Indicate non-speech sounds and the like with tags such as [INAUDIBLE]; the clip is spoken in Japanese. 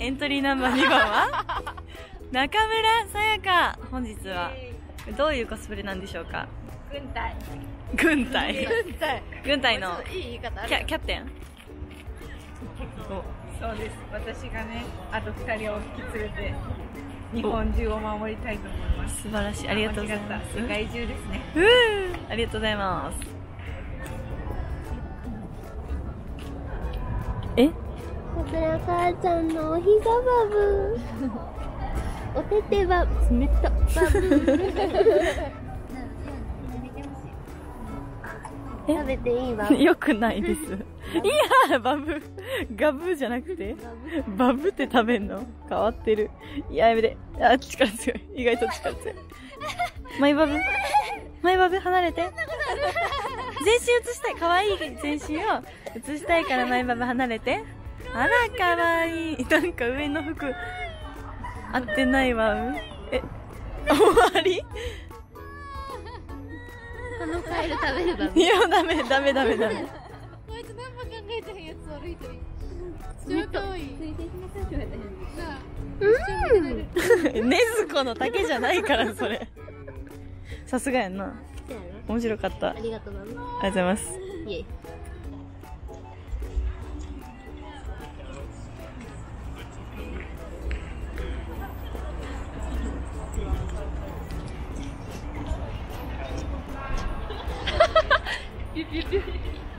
エントリーナンバー2番は？[LAUGHS] 中村さやか。本日はどういうコスプレなんでしょうか？軍隊。軍隊。軍隊。軍隊のいい言い方あキャキャプテン？そうです。私がねあと2人を引き連れて日本中を守りたいと思います。素晴らしい。ありがとうございま間違った世す界中ですね。う。ーありがとうございます。え？桜母ちゃんのお膝バブ [LAUGHS] おてては冷たバブ [LAUGHS] 食べていいわ [LAUGHS] よくないです。いやバブ、ガブじゃなくて、バブって食べんの？変わってる。いや、やめて。あ、力強い。意外と力強い。マイバブ？マイバブ？離れて。全身映したい。可愛い全身を映したいからマイバブ離れて。あら、可愛いなんか上の服、合ってないわ。え、終わり？このカエル食べいや、ダメ、ダメ、ダメ、ダメ。こいつ何も考えてへんやつ歩いてる超かわいいねずこの竹じゃないから、それ。さすがやんな。面白かった。あありがとうバブりがとうございます。イエイ Bir bir bir.